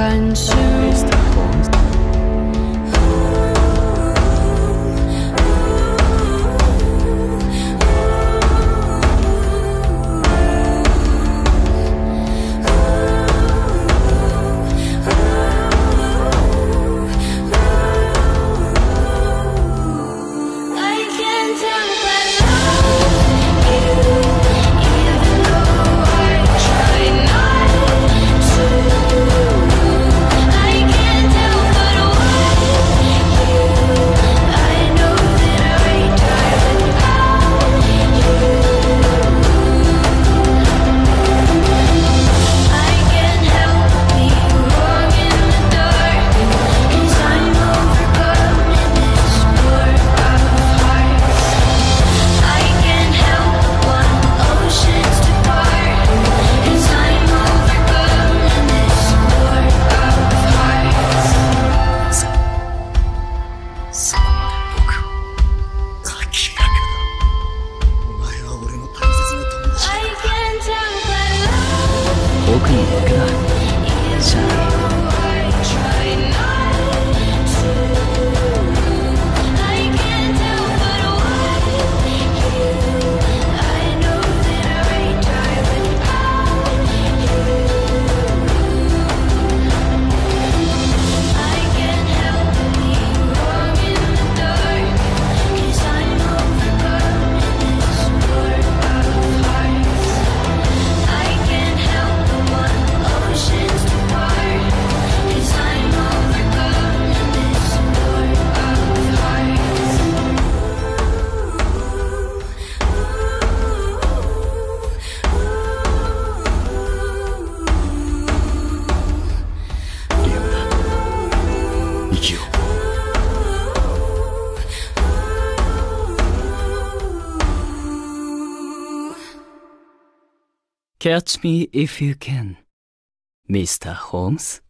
感受そこまで僕を。かきかけた。お前は俺の大切な友達だ。僕に負けだ。you. Catch me if you can, Mr. Holmes.